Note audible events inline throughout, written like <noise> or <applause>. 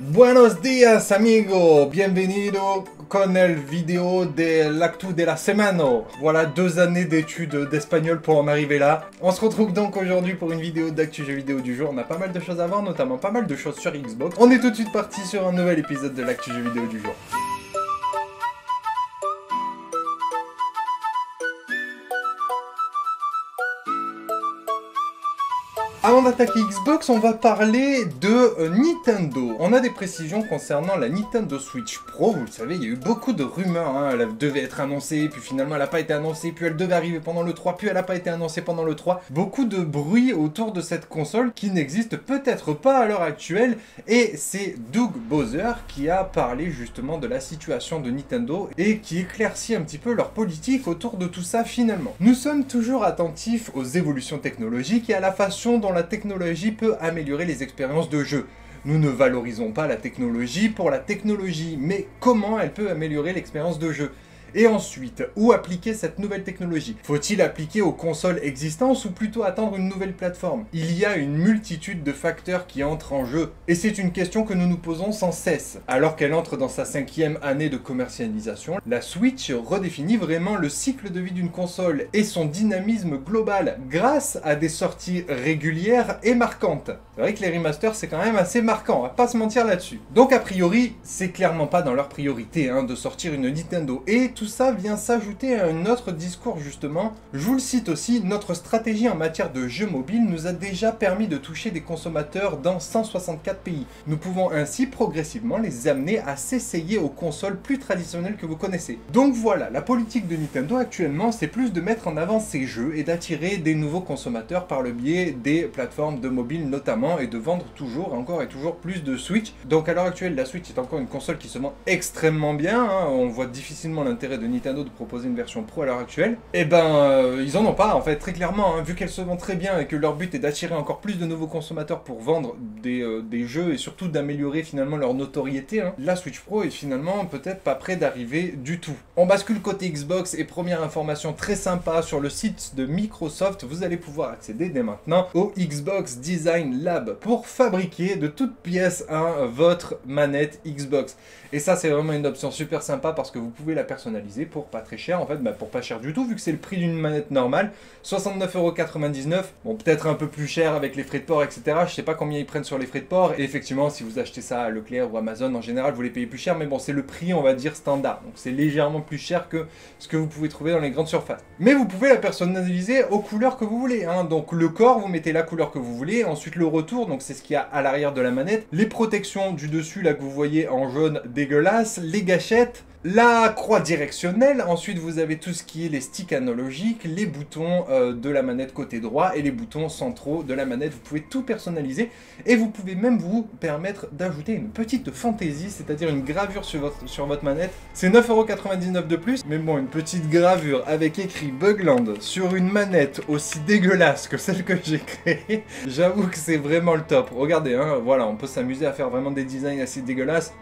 Buenos días amigo, bienvenido con el vidéo de l'actu de la semana. Voilà deux années d'études d'espagnol pour en arriver là. On se retrouve donc aujourd'hui pour une vidéo d'actu jeux vidéo du jour. On a pas mal de choses à voir, notamment pas mal de choses sur Xbox. On est tout de suite parti sur un nouvel épisode de l'actu jeux vidéo du jour. Avant d'attaquer Xbox, on va parler de euh, Nintendo. On a des précisions concernant la Nintendo Switch Pro. Vous le savez, il y a eu beaucoup de rumeurs. Hein. Elle devait être annoncée, puis finalement elle n'a pas été annoncée, puis elle devait arriver pendant le 3, puis elle n'a pas été annoncée pendant le 3. Beaucoup de bruit autour de cette console qui n'existe peut-être pas à l'heure actuelle. Et c'est Doug Bowser qui a parlé justement de la situation de Nintendo et qui éclaircit un petit peu leur politique autour de tout ça finalement. Nous sommes toujours attentifs aux évolutions technologiques et à la façon dont la technologie peut améliorer les expériences de jeu. Nous ne valorisons pas la technologie pour la technologie, mais comment elle peut améliorer l'expérience de jeu et ensuite, où appliquer cette nouvelle technologie? Faut-il appliquer aux consoles existantes ou plutôt attendre une nouvelle plateforme? Il y a une multitude de facteurs qui entrent en jeu, et c'est une question que nous nous posons sans cesse. Alors qu'elle entre dans sa cinquième année de commercialisation, la Switch redéfinit vraiment le cycle de vie d'une console et son dynamisme global grâce à des sorties régulières et marquantes. C'est vrai que les remasters c'est quand même assez marquant, on va pas se mentir là-dessus. Donc a priori, c'est clairement pas dans leur priorité hein, de sortir une Nintendo et ça vient s'ajouter à un autre discours justement. Je vous le cite aussi, notre stratégie en matière de jeux mobiles nous a déjà permis de toucher des consommateurs dans 164 pays. Nous pouvons ainsi progressivement les amener à s'essayer aux consoles plus traditionnelles que vous connaissez. Donc voilà, la politique de Nintendo actuellement c'est plus de mettre en avant ces jeux et d'attirer des nouveaux consommateurs par le biais des plateformes de mobile notamment et de vendre toujours encore et toujours plus de Switch. Donc à l'heure actuelle la Switch est encore une console qui se vend extrêmement bien, hein. on voit difficilement l'intérêt de Nintendo de proposer une version pro à l'heure actuelle, eh ben euh, ils en ont pas en fait très clairement, hein. vu qu'elle se vend très bien et que leur but est d'attirer encore plus de nouveaux consommateurs pour vendre des, euh, des jeux et surtout d'améliorer finalement leur notoriété, hein. la Switch Pro est finalement peut-être pas près d'arriver du tout. On bascule côté Xbox et première information très sympa sur le site de Microsoft, vous allez pouvoir accéder dès maintenant au Xbox Design Lab pour fabriquer de toutes pièces hein, votre manette Xbox. Et ça c'est vraiment une option super sympa parce que vous pouvez la personnaliser pour pas très cher, en fait, bah, pour pas cher du tout, vu que c'est le prix d'une manette normale. 69,99€, bon, peut-être un peu plus cher avec les frais de port, etc. Je sais pas combien ils prennent sur les frais de port. Et effectivement, si vous achetez ça à Leclerc ou Amazon, en général, vous les payez plus cher, mais bon, c'est le prix, on va dire, standard. Donc c'est légèrement plus cher que ce que vous pouvez trouver dans les grandes surfaces. Mais vous pouvez la personnaliser aux couleurs que vous voulez. Hein. Donc le corps, vous mettez la couleur que vous voulez. Ensuite, le retour, donc c'est ce qu'il y a à l'arrière de la manette. Les protections du dessus, là, que vous voyez en jaune dégueulasse. Les gâchettes la croix directionnelle, ensuite vous avez tout ce qui est les sticks analogiques, les boutons euh, de la manette côté droit et les boutons centraux de la manette. Vous pouvez tout personnaliser et vous pouvez même vous permettre d'ajouter une petite fantaisie, c'est-à-dire une gravure sur votre, sur votre manette. C'est 9,99€ de plus, mais bon, une petite gravure avec écrit Bugland sur une manette aussi dégueulasse que celle que j'ai créée, <laughs> j'avoue que c'est vraiment le top. Regardez, hein, voilà, on peut s'amuser à faire vraiment des designs assez dégueulasses.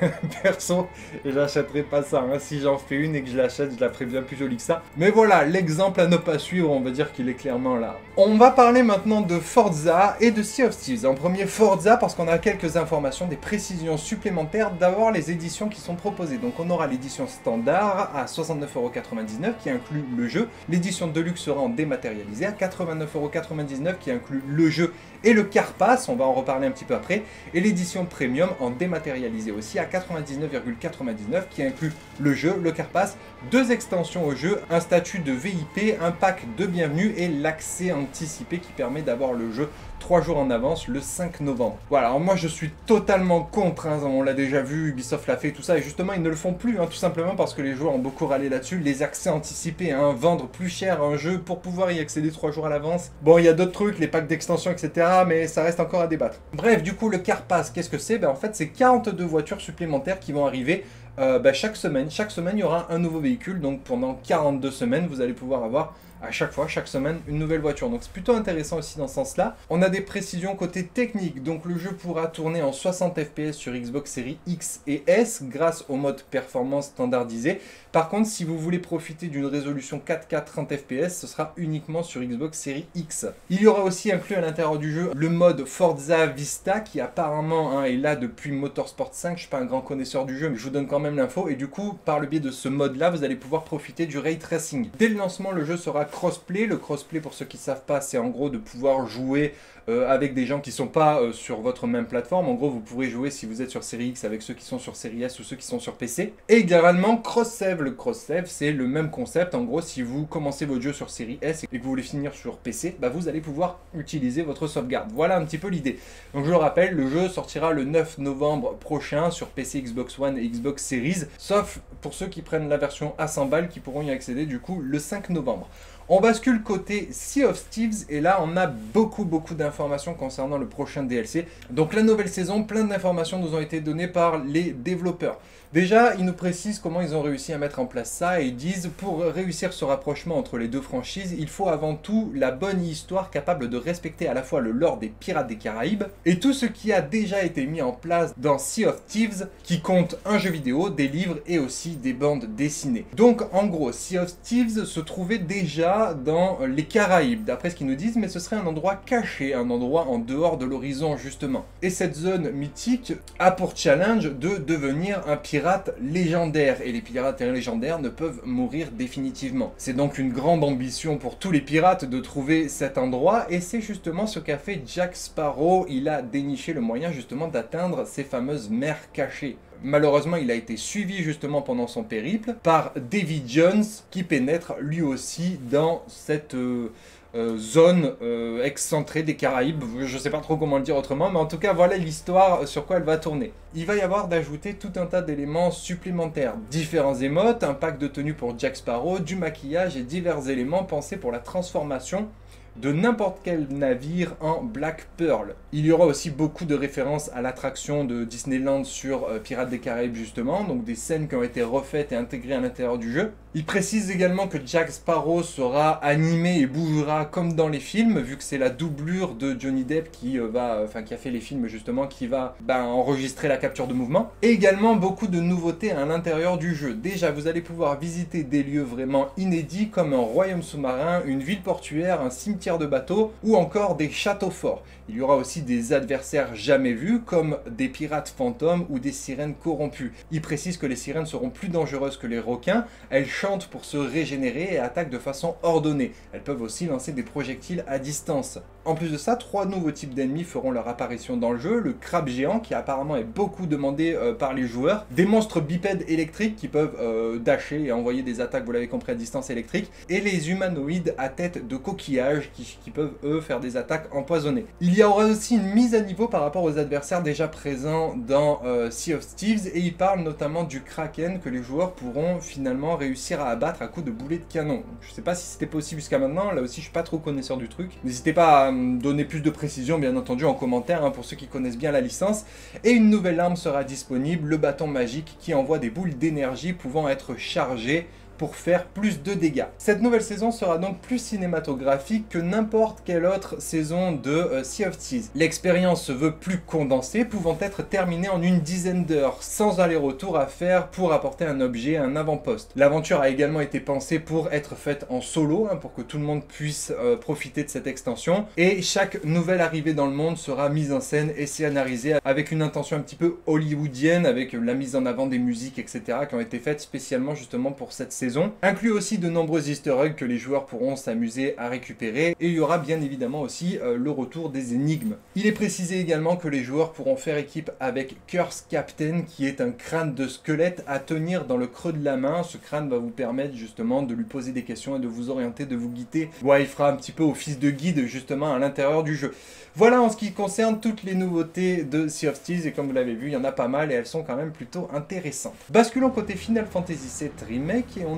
<laughs> Perso, j'achèterai pas ça. Hein. Si j'en fais une et que je l'achète, je la ferai bien plus jolie que ça. Mais voilà, l'exemple à ne pas suivre, on va dire qu'il est clairement là. On va parler maintenant de Forza et de Sea of Thieves. En premier, Forza, parce qu'on a quelques informations, des précisions supplémentaires d'avoir les éditions qui sont proposées. Donc on aura l'édition standard à 69,99€ qui inclut le jeu. L'édition Deluxe sera en dématérialisé à 89,99€ qui inclut le jeu et le Carpass, on va en reparler un petit peu après. Et l'édition Premium en dématérialisé aussi à 99,99 qui inclut le jeu, le Carpass, deux extensions au jeu, un statut de VIP, un pack de bienvenue et l'accès anticipé qui permet d'avoir le jeu 3 jours en avance le 5 novembre. Voilà, moi je suis totalement contre, hein, on l'a déjà vu, Ubisoft l'a fait, tout ça, et justement ils ne le font plus, hein, tout simplement parce que les joueurs ont beaucoup râlé là-dessus, les accès anticipés, hein, vendre plus cher un jeu pour pouvoir y accéder 3 jours à l'avance. Bon, il y a d'autres trucs, les packs d'extension, etc., mais ça reste encore à débattre. Bref, du coup, le Car Pass, qu'est-ce que c'est? Ben, En fait, c'est 42 voitures supplémentaires qui vont arriver euh, ben, chaque semaine. Chaque semaine, il y aura un nouveau véhicule, donc pendant 42 semaines, vous allez pouvoir avoir à chaque fois, chaque semaine, une nouvelle voiture. Donc c'est plutôt intéressant aussi dans ce sens-là. On a des précisions côté technique, donc le jeu pourra tourner en 60 fps sur Xbox Series X et S grâce au mode performance standardisé. Par contre, si vous voulez profiter d'une résolution 4K 30 fps, ce sera uniquement sur Xbox Series X. Il y aura aussi inclus à l'intérieur du jeu le mode Forza Vista qui apparemment hein, est là depuis Motorsport 5. Je suis pas un grand connaisseur du jeu, mais je vous donne quand même l'info. Et du coup, par le biais de ce mode-là, vous allez pouvoir profiter du ray tracing. Dès le lancement, le jeu sera crossplay. Le crossplay, pour ceux qui ne savent pas, c'est en gros de pouvoir jouer euh, avec des gens qui ne sont pas euh, sur votre même plateforme. En gros, vous pourrez jouer si vous êtes sur Série X avec ceux qui sont sur Série S ou ceux qui sont sur PC. Et également cross-save. Le cross-save, c'est le même concept. En gros, si vous commencez votre jeu sur Série S et que vous voulez finir sur PC, bah, vous allez pouvoir utiliser votre sauvegarde. Voilà un petit peu l'idée. Donc je le rappelle, le jeu sortira le 9 novembre prochain sur PC, Xbox One et Xbox Series, sauf pour ceux qui prennent la version à 100 balles qui pourront y accéder du coup le 5 novembre. On bascule côté Sea of Thieves et là on a beaucoup beaucoup d'informations concernant le prochain DLC. Donc la nouvelle saison, plein d'informations nous ont été données par les développeurs. Déjà, ils nous précisent comment ils ont réussi à mettre en place ça et ils disent pour réussir ce rapprochement entre les deux franchises, il faut avant tout la bonne histoire capable de respecter à la fois le lore des Pirates des Caraïbes et tout ce qui a déjà été mis en place dans Sea of Thieves qui compte un jeu vidéo, des livres et aussi des bandes dessinées. Donc en gros, Sea of Thieves se trouvait déjà dans les Caraïbes d'après ce qu'ils nous disent, mais ce serait un endroit caché, un endroit en dehors de l'horizon justement. Et cette zone mythique a pour challenge de devenir un pirate légendaires et les pirates légendaires ne peuvent mourir définitivement. C'est donc une grande ambition pour tous les pirates de trouver cet endroit et c'est justement ce qu'a fait Jack Sparrow. Il a déniché le moyen justement d'atteindre ces fameuses mers cachées. Malheureusement, il a été suivi justement pendant son périple par Davy Jones qui pénètre lui aussi dans cette... Euh, euh, zone euh, excentrée des Caraïbes. Je ne sais pas trop comment le dire autrement, mais en tout cas, voilà l'histoire sur quoi elle va tourner. Il va y avoir d'ajouter tout un tas d'éléments supplémentaires. Différents émotes, un pack de tenue pour Jack Sparrow, du maquillage et divers éléments pensés pour la transformation de n'importe quel navire en Black Pearl. Il y aura aussi beaucoup de références à l'attraction de Disneyland sur euh, Pirates des Caraïbes justement, donc des scènes qui ont été refaites et intégrées à l'intérieur du jeu. Il précise également que Jack Sparrow sera animé et bougera comme dans les films, vu que c'est la doublure de Johnny Depp qui euh, va, enfin qui a fait les films justement, qui va ben, enregistrer la capture de mouvement. Et également beaucoup de nouveautés à l'intérieur du jeu. Déjà, vous allez pouvoir visiter des lieux vraiment inédits comme un royaume sous-marin, une ville portuaire, un cimetière de bateaux ou encore des châteaux forts. Il y aura aussi des adversaires jamais vus comme des pirates fantômes ou des sirènes corrompues. Il précise que les sirènes seront plus dangereuses que les requins, elles chantent pour se régénérer et attaquent de façon ordonnée. Elles peuvent aussi lancer des projectiles à distance. En plus de ça, trois nouveaux types d'ennemis feront leur apparition dans le jeu. Le crabe géant qui apparemment est beaucoup demandé euh, par les joueurs. Des monstres bipèdes électriques qui peuvent euh, dasher et envoyer des attaques, vous l'avez compris, à distance électrique. Et les humanoïdes à tête de coquillage qui, peuvent eux faire des attaques empoisonnées. Y aura aussi une mise à niveau par rapport aux adversaires déjà présents dans euh, Sea of Thieves et il parle notamment du Kraken que les joueurs pourront finalement réussir à abattre à coups de boulets de canon. Je sais pas si c'était possible jusqu'à maintenant, là aussi je suis pas trop connaisseur du truc. N'hésitez pas à donner plus de précision bien entendu en commentaire hein, pour ceux qui connaissent bien la licence. Et une nouvelle arme sera disponible, le bâton magique qui envoie des boules d'énergie pouvant être chargées pour faire plus de dégâts. Cette nouvelle saison sera donc plus cinématographique que n'importe quelle autre saison de euh, Sea of Thieves. L'expérience se veut plus condensée, pouvant être terminée en une dizaine d'heures, sans aller-retour à faire pour apporter un objet à un avant-poste. L'aventure a également été pensée pour être faite en solo, hein, pour que tout le monde puisse euh, profiter de cette extension, et chaque nouvelle arrivée dans le monde sera mise en scène et scénarisée avec une intention un petit peu hollywoodienne, avec la mise en avant des musiques, etc., qui ont été faites spécialement justement pour cette saison inclut aussi de nombreux easter eggs que les joueurs pourront s'amuser à récupérer, et il y aura bien évidemment aussi euh, le retour des énigmes. Il est précisé également que les joueurs pourront faire équipe avec Curse Captain, qui est un crâne de squelette à tenir dans le creux de la main. Ce crâne va vous permettre justement de lui poser des questions et de vous orienter, de vous guider. Ouais, il fera un petit peu office de guide justement à l'intérieur du jeu. Voilà en ce qui concerne toutes les nouveautés de Sea of Thieves, et comme vous l'avez vu, il y en a pas mal et elles sont quand même plutôt intéressantes. Basculons côté Final Fantasy VII Remake et on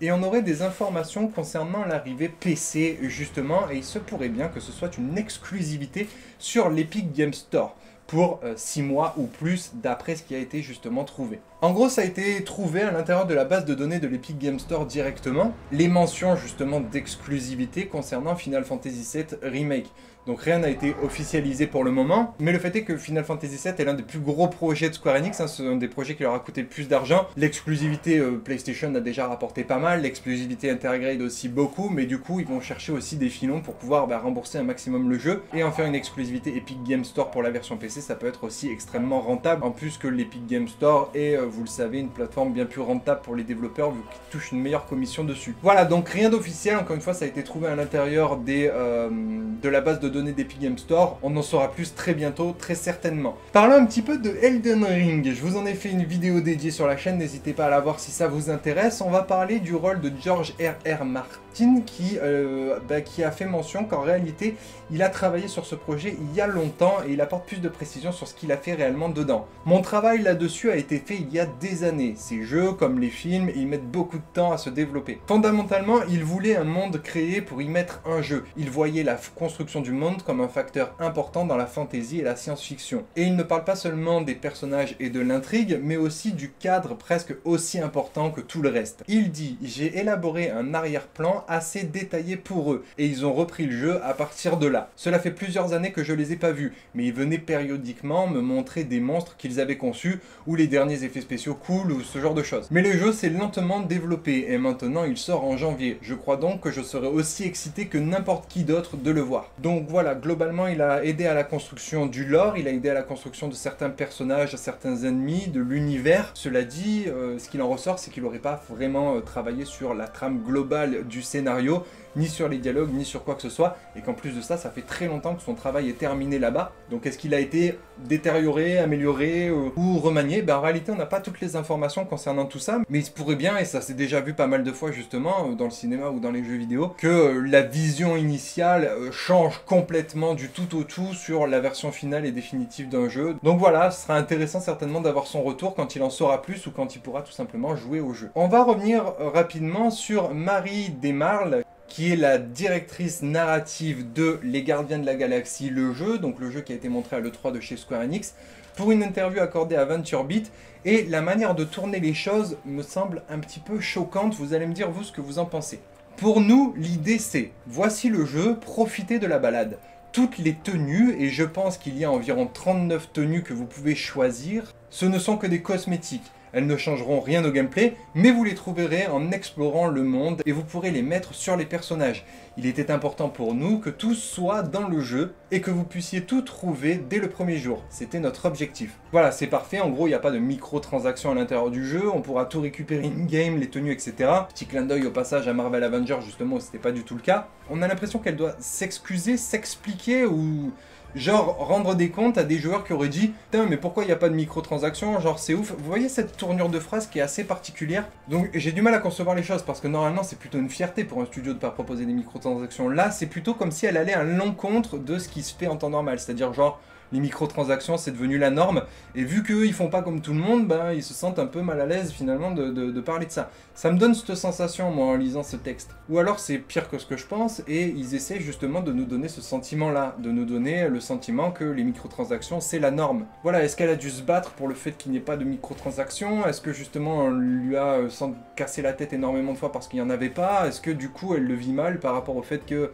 et on aurait des informations concernant l'arrivée PC justement et il se pourrait bien que ce soit une exclusivité sur l'Epic Game Store. pour 6 mois ou plus d'après ce qui a été justement trouvé. En gros, ça a été trouvé à l'intérieur de la base de données de l'Epic Game Store directement, les mentions justement d'exclusivité concernant Final Fantasy VII Remake. Donc rien n'a été officialisé pour le moment, mais le fait est que Final Fantasy VII est l'un des plus gros projets de Square Enix, hein, c'est un des projets qui leur a coûté le plus d'argent. L'exclusivité euh, PlayStation a déjà rapporté pas mal, l'exclusivité Intergrade aussi beaucoup, mais du coup ils vont chercher aussi des filons pour pouvoir bah, rembourser un maximum le jeu et en faire une exclusivité Epic Game Store pour la version PC, ça peut être aussi extrêmement rentable, en plus que l'Epic Game Store est, vous le savez, une plateforme bien plus rentable pour les développeurs vu qu'ils touchent une meilleure commission dessus. Voilà, donc rien d'officiel, encore une fois ça a été trouvé à l'intérieur des euh, de la base de données d'Epic Game Store. On en saura plus très bientôt, très certainement. Parlons un petit peu de Elden Ring. Je vous en ai fait une vidéo dédiée sur la chaîne, n'hésitez pas à la voir si ça vous intéresse. On va parler du rôle de George R.R. Martin qui, euh, bah, qui a fait mention qu'en réalité, il a travaillé sur ce projet il y a longtemps et il apporte plus de précisions sur ce qu'il a fait réellement dedans. Mon travail là-dessus a été fait il y a des années. Ces jeux, comme les films, ils mettent beaucoup de temps à se développer. Fondamentalement, il voulait un monde créé pour y mettre un jeu. Il voyait la construction du monde comme un facteur important dans la fantasy et la science-fiction. Et il ne parle pas seulement des personnages et de l'intrigue, mais aussi du cadre presque aussi important que tout le reste. Il dit, j'ai élaboré un arrière-plan assez détaillé pour eux, et ils ont repris le jeu à partir de là. Cela fait plusieurs années que je les ai pas vus, mais ils venaient périodiquement me montrer des monstres qu'ils avaient conçus, ou les derniers effets spéciaux cool, ou ce genre de choses. Mais le jeu s'est lentement développé, et maintenant il sort en janvier. Je crois donc que je serai aussi excité que n'importe qui d'autre de le voir. Donc voilà, globalement il a aidé à la construction du lore, il a aidé à la construction de certains personnages, certains ennemis, de l'univers. Cela dit, euh, ce qu'il en ressort, c'est qu'il n'aurait pas vraiment euh, travaillé sur la trame globale du scénario, ni sur les dialogues, ni sur quoi que ce soit, et qu'en plus de ça, ça fait très longtemps que son travail est terminé là-bas. Donc est-ce qu'il a été détérioré, amélioré euh, ou remanié? Ben, En réalité, on n'a pas toutes les informations concernant tout ça, mais il se pourrait bien, et ça s'est déjà vu pas mal de fois justement, euh, dans le cinéma ou dans les jeux vidéo, que euh, la vision initiale change complètement du tout au tout sur la version finale et définitive d'un jeu. Donc voilà, ce sera intéressant certainement d'avoir son retour quand il en saura plus ou quand il pourra tout simplement jouer au jeu. On va revenir rapidement sur Marie Desmarles, qui est la directrice narrative de Les Gardiens de la Galaxie, le jeu, donc le jeu qui a été montré à l'E3 de chez Square Enix, pour une interview accordée à VentureBeat. Et la manière de tourner les choses me semble un petit peu choquante. Vous allez me dire, vous, ce que vous en pensez. Pour nous, l'idée c'est, voici le jeu, profitez de la balade. Toutes les tenues, et je pense qu'il y a environ 39 tenues que vous pouvez choisir, ce ne sont que des cosmétiques. Elles ne changeront rien au gameplay, mais vous les trouverez en explorant le monde et vous pourrez les mettre sur les personnages. Il était important pour nous que tout soit dans le jeu et que vous puissiez tout trouver dès le premier jour. C'était notre objectif. Voilà, c'est parfait. En gros, il n'y a pas de microtransactions à l'intérieur du jeu. On pourra tout récupérer in-game, les tenues, etc. Petit clin d'œil au passage à Marvel Avengers, justement, où c'était pas du tout le cas. On a l'impression qu'elle doit s'excuser, s'expliquer ou genre rendre des comptes à des joueurs qui auraient dit Putain, mais pourquoi il n'y a pas de microtransactions Genre, c'est ouf. Vous voyez cette tournure de phrase qui est assez particulière? Donc, j'ai du mal à concevoir les choses parce que normalement, c'est plutôt une fierté pour un studio de pas proposer des microtransactions. Là, c'est plutôt comme si elle allait à l'encontre de ce qui se fait en temps normal. C'est-à-dire, genre, les microtransactions, c'est devenu la norme. Et vu qu'eux, ils font pas comme tout le monde, ben, ils se sentent un peu mal à l'aise finalement de, parler de ça. Ça me donne cette sensation, moi, en lisant ce texte. Ou alors c'est pire que ce que je pense, et ils essaient justement de nous donner ce sentiment-là, de nous donner le sentiment que les microtransactions, c'est la norme. Voilà, est-ce qu'elle a dû se battre pour le fait qu'il n'y ait pas de microtransactions? Est-ce que justement on lui a euh, cassé la tête énormément de fois parce qu'il n'y en avait pas? Est-ce que du coup elle le vit mal par rapport au fait que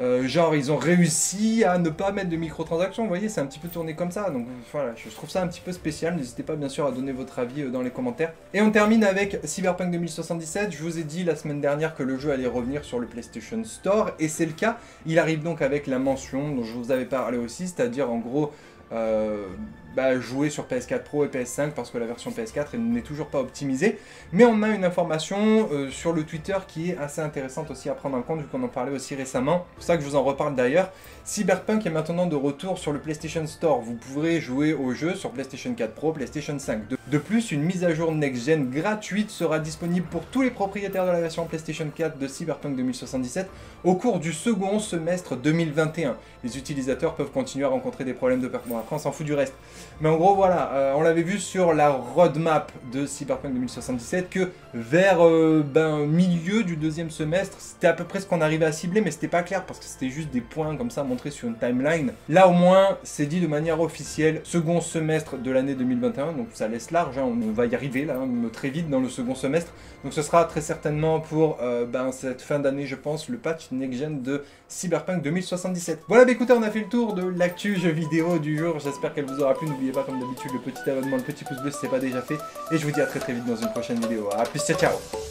euh, genre, ils ont réussi à ne pas mettre de microtransactions, vous voyez, c'est un petit peu tourné comme ça. Donc voilà, je trouve ça un petit peu spécial. N'hésitez pas bien sûr à donner votre avis euh, dans les commentaires. Et on termine avec Cyberpunk 2077. Je vous ai dit la semaine dernière que le jeu allait revenir sur le PlayStation Store, et c'est le cas. Il arrive donc avec la mention dont je vous avais parlé aussi, c'est-à-dire en gros euh, jouer sur PS4 Pro et PS5 parce que la version PS4 n'est toujours pas optimisée. Mais on a une information euh, sur le Twitter qui est assez intéressante aussi à prendre en compte vu qu'on en parlait aussi récemment. C'est pour ça que je vous en reparle d'ailleurs. Cyberpunk est maintenant de retour sur le PlayStation Store. Vous pourrez jouer au jeu sur PlayStation 4 Pro, PlayStation 5. De, de plus, une mise à jour next-gen gratuite sera disponible pour tous les propriétaires de la version PlayStation 4 de Cyberpunk 2077 au cours du second semestre 2021. Les utilisateurs peuvent continuer à rencontrer des problèmes de performance. Après, on s'en fout du reste. Mais en gros, voilà, euh, on l'avait vu sur la roadmap de Cyberpunk 2077 que vers euh, ben, milieu du deuxième semestre, c'était à peu près ce qu'on arrivait à cibler, mais c'était pas clair parce que c'était juste des points comme ça montrés sur une timeline. Là, au moins, c'est dit de manière officielle, second semestre de l'année 2021, donc ça laisse hein, on va y arriver là, hein, très vite dans le second semestre. Donc ce sera très certainement pour euh, ben, cette fin d'année, je pense, le patch next-gen de Cyberpunk 2077. Voilà, bah écoutez, on a fait le tour de l'actu jeu vidéo du jour. J'espère qu'elle vous aura plu. N'oubliez pas, comme d'habitude, le petit abonnement, le petit pouce bleu si ce n'est pas déjà fait. Et je vous dis à très très vite dans une prochaine vidéo. A plus, ciao ciao